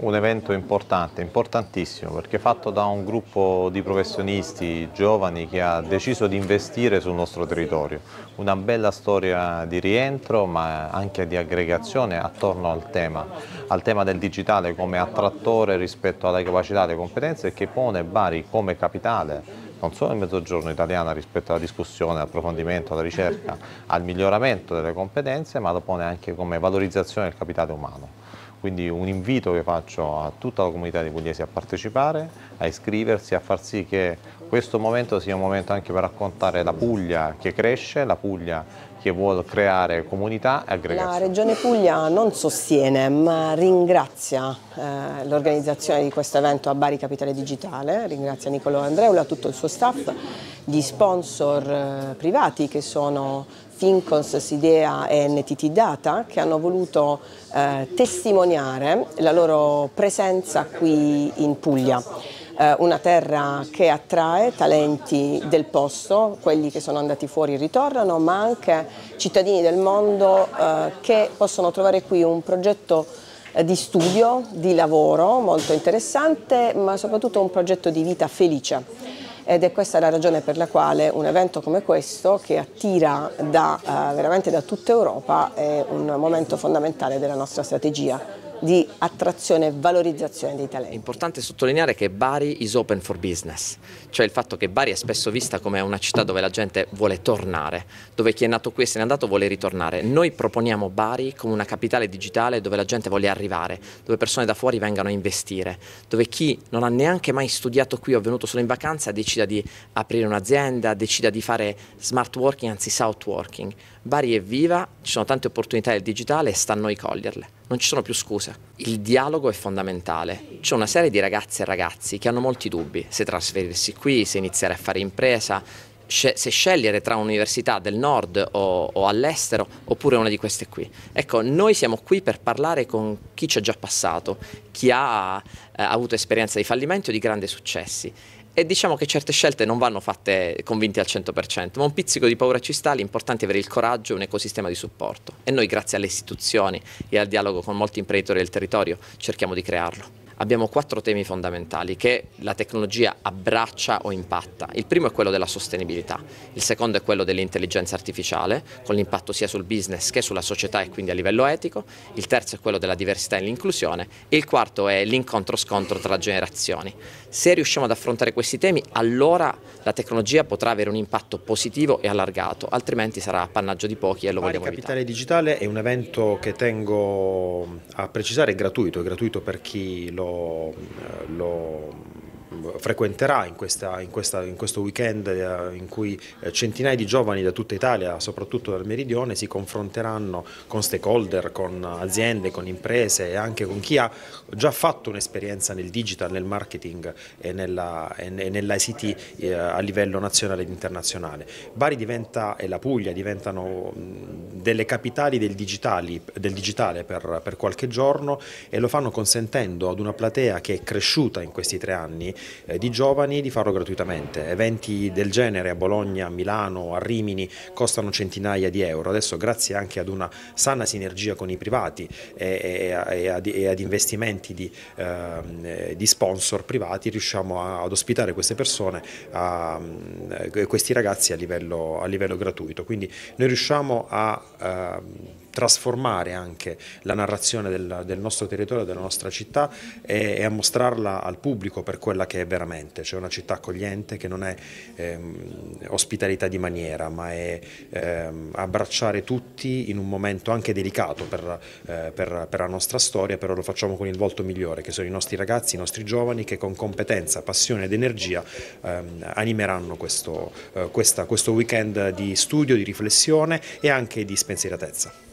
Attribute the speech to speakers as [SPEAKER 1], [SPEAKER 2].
[SPEAKER 1] un evento importante, importantissimo, perché fatto da un gruppo di professionisti giovani che ha deciso di investire sul nostro territorio. Una bella storia di rientro ma anche di aggregazione attorno al tema, al tema del digitale come attrattore rispetto alle capacità e alle competenze che pone Bari come capitale non solo nel mezzogiorno italiano rispetto alla discussione, all'approfondimento, alla ricerca, al miglioramento delle competenze, ma lo pone anche come valorizzazione del capitale umano. Quindi un invito che faccio a tutta la comunità di pugliesi a partecipare, a iscriversi, a far sì che questo momento sia un momento anche per raccontare la Puglia che cresce, la Puglia che vuole creare comunità e aggregazione.
[SPEAKER 2] La Regione Puglia non sostiene ma ringrazia eh, l'organizzazione di questo evento a Bari Capitale Digitale, ringrazia Nicolo Andreula, tutto il suo staff, gli sponsor eh, privati che sono Fincons, Sidea e NTT Data che hanno voluto eh, testimoniare la loro presenza qui in Puglia eh, una terra che attrae talenti del posto, quelli che sono andati fuori ritornano, ma anche cittadini del mondo eh, che possono trovare qui un progetto eh, di studio, di lavoro molto interessante, ma soprattutto un progetto di vita felice. Ed è questa la ragione per la quale un evento come questo che attira da, uh, veramente da tutta Europa è un momento fondamentale della nostra strategia di attrazione e valorizzazione dei talenti.
[SPEAKER 3] È importante sottolineare che Bari is open for business, cioè il fatto che Bari è spesso vista come una città dove la gente vuole tornare, dove chi è nato qui e se n'è andato vuole ritornare. Noi proponiamo Bari come una capitale digitale dove la gente vuole arrivare, dove persone da fuori vengano a investire, dove chi non ha neanche mai studiato qui o è venuto solo in vacanza decida di aprire un'azienda, decida di fare smart working anzi south working. Bari è viva, ci sono tante opportunità del digitale e sta a noi coglierle non ci sono più scuse. Il dialogo è fondamentale. C'è una serie di ragazze e ragazzi che hanno molti dubbi se trasferirsi qui, se iniziare a fare impresa, se scegliere tra un'università del nord o, o all'estero oppure una di queste qui. Ecco, noi siamo qui per parlare con chi ci è già passato, chi ha eh, avuto esperienza di fallimento e di grandi successi e diciamo che certe scelte non vanno fatte convinti al 100%, ma un pizzico di paura ci sta, l'importante è avere il coraggio e un ecosistema di supporto. E noi grazie alle istituzioni e al dialogo con molti imprenditori del territorio cerchiamo di crearlo abbiamo quattro temi fondamentali che la tecnologia abbraccia o impatta. Il primo è quello della sostenibilità, il secondo è quello dell'intelligenza artificiale, con l'impatto sia sul business che sulla società e quindi a livello etico, il terzo è quello della diversità e l'inclusione e il quarto è l'incontro-scontro tra generazioni. Se riusciamo ad affrontare questi temi, allora la tecnologia potrà avere un impatto positivo e allargato, altrimenti sarà appannaggio di pochi e lo vogliamo
[SPEAKER 4] evitare. Capitale Digitale è un evento che tengo a precisare è gratuito, è gratuito per chi lo lo, frequenterà in, questa, in, questa, in, questo weekend eh, in cui eh, centinaia di giovani da tutta Italia, soprattutto dal meridione, si confronteranno con stakeholder, con aziende, con imprese e anche con chi ha già fatto un'esperienza nel digital, nel marketing e nell'ICT eh, a livello nazionale ed internazionale. Bari diventa, e la Puglia diventano delle capitali del, del digitale per, per qualche giorno e lo fanno consentendo ad una platea che è cresciuta in questi tre anni eh, di giovani di farlo gratuitamente. Eventi del genere a Bologna, a Milano, a Rimini costano centinaia di euro. Adesso grazie anche ad una sana sinergia con i privati e, e, e, ad, e ad, investimenti di, eh, di, sponsor privati riusciamo a, ad ospitare queste persone, a, eh, questi ragazzi a livello, a livello gratuito. Quindi noi riusciamo a eh, trasformare anche la narrazione del, del, nostro territorio, della nostra città e, e, a mostrarla al pubblico per quella che è veramente, cioè una città accogliente che non è ehm, ospitalità di maniera, ma è ehm, abbracciare tutti in un momento anche delicato per, eh, per, per, la nostra storia, però lo facciamo con il volto migliore, che sono i nostri ragazzi, i nostri giovani che con competenza, passione ed energia ehm, animeranno questo, eh, questa, questo weekend di studio, di riflessione e anche di spensieratezza.